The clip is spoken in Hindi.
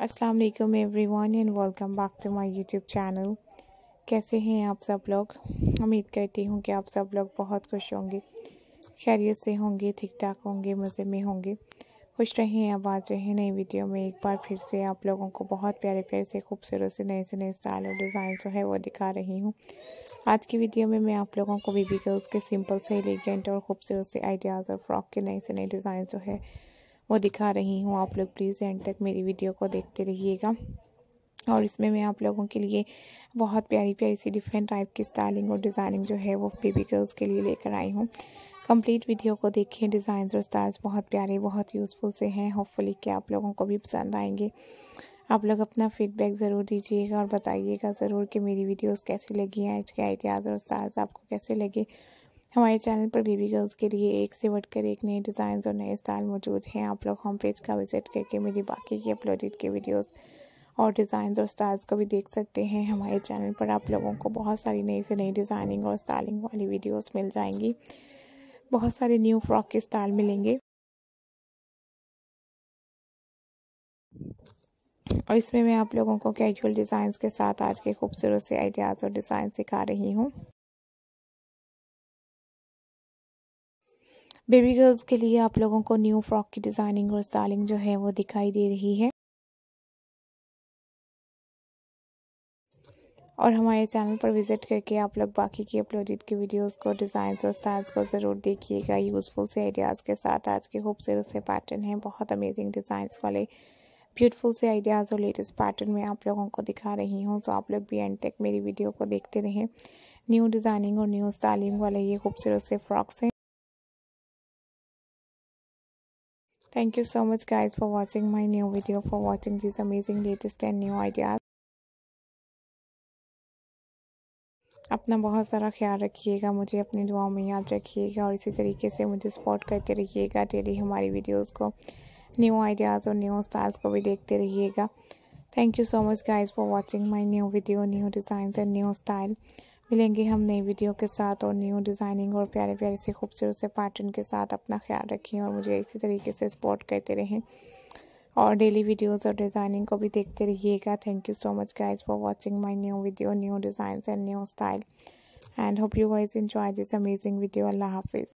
अस्सलाम वालेकुम everyone and welcome back to my YouTube channel कैसे हैं आप सब लोग? उम्मीद करती हूँ कि आप सब लोग बहुत खुश होंगे। खैरियत से होंगे ठीक ठाक होंगे, मज़े में होंगे। खुश रहें आबाद रहें नई वीडियो में एक बार फिर से। आप लोगों को बहुत प्यारे प्यारे से, खूबसूरत से नए से नए स्टाइल और डिज़ाइन जो है वो दिखा रही हूँ। आज की वीडियो में मैं आप लोगों को बेबी गर्ल्स के सिंपल से एलिगेंट और खूबसूरत से आइडियाज़ और फ्रॉक के नए से नए डिज़ाइन जो है वो दिखा रही हूँ। आप लोग प्लीज़ एंड तक मेरी वीडियो को देखते रहिएगा। और इसमें मैं आप लोगों के लिए बहुत प्यारी प्यारी सी डिफरेंट टाइप की स्टाइलिंग और डिज़ाइनिंग जो है वो बेबी गर्ल्स के लिए लेकर आई हूँ। कंप्लीट वीडियो को देखें डिज़ाइन और स्टाइल्स बहुत प्यारे, बहुत यूज़फुल से हैं। होपफुली कि आप लोगों को भी पसंद आएँगे। आप लोग अपना फीडबैक ज़रूर दीजिएगा और बताइएगा ज़रूर कि मेरी वीडियोस कैसी लगी हैं आज के आइडियाज़ और स्टाइल्स आपको कैसे लगे। हमारे चैनल पर बेबी गर्ल्स के लिए एक से बढ़कर एक नए डिज़ाइन और नए स्टाइल मौजूद हैं। आप लोग होम पेज का विज़िट करके मेरी बाकी की अपलोडेड के वीडियोस और डिज़ाइन और स्टाइल्स को भी देख सकते हैं। हमारे चैनल पर आप लोगों को बहुत सारी नई से नई डिज़ाइनिंग और स्टाइलिंग वाली वीडियोस मिल जाएँगी। बहुत सारे न्यू फ्रॉक के स्टाइल मिलेंगे। और इसमें मैं आप लोगों को कैजुअल डिज़ाइंस के साथ आज के खूबसूरत से आइडियाज़ और डिज़ाइन सिखा रही हूँ। बेबी गर्ल्स के लिए आप लोगों को न्यू फ्रॉक की डिज़ाइनिंग और स्टाइलिंग जो है वो दिखाई दे रही है। और हमारे चैनल पर विज़िट करके आप लोग बाकी की अपलोडेड की वीडियोस को डिज़ाइंस और स्टाइल्स को ज़रूर देखिएगा। यूज़फुल से आइडियाज़ के साथ आज के खूबसूरत से पैटर्न हैं। बहुत अमेजिंग डिज़ाइंस वाले ब्यूटीफुल से आइडियाज़ और लेटेस्ट पैटर्न में आप लोगों को दिखा रही हूँ। तो आप लोग भी एंड तक मेरी वीडियो को देखते रहें। न्यू डिज़ाइनिंग और न्यू स्टाइलिंग वाले ये खूबसूरत से फ्रॉक्स हैं। Thank you so much guys for watching my new video, for watching these amazing latest and new ideas. अपना बहुत सारा ख्याल रखिएगा मुझे अपनी दुआओं में याद रखिएगा और इसी तरीके से मुझे सपोर्ट करते रहिएगा डेली हमारी वीडियोस को न्यू आइडियाज़ और न्यू स्टाइल्स को भी देखते रहिएगा thank you so much guys for watching my new video new design and new style मिलेंगे हम नई वीडियो के साथ और न्यू डिज़ाइनिंग और प्यारे प्यारे से खूबसूरत से पैटर्न के साथ अपना ख्याल रखें और मुझे इसी तरीके से सपोर्ट करते रहें। और डेली वीडियोस और डिज़ाइनिंग को भी देखते रहिएगा। Thank you so much guys for watching my new video new design and new style and hope you guys enjoy this amazing video अल्लाह हाफिज़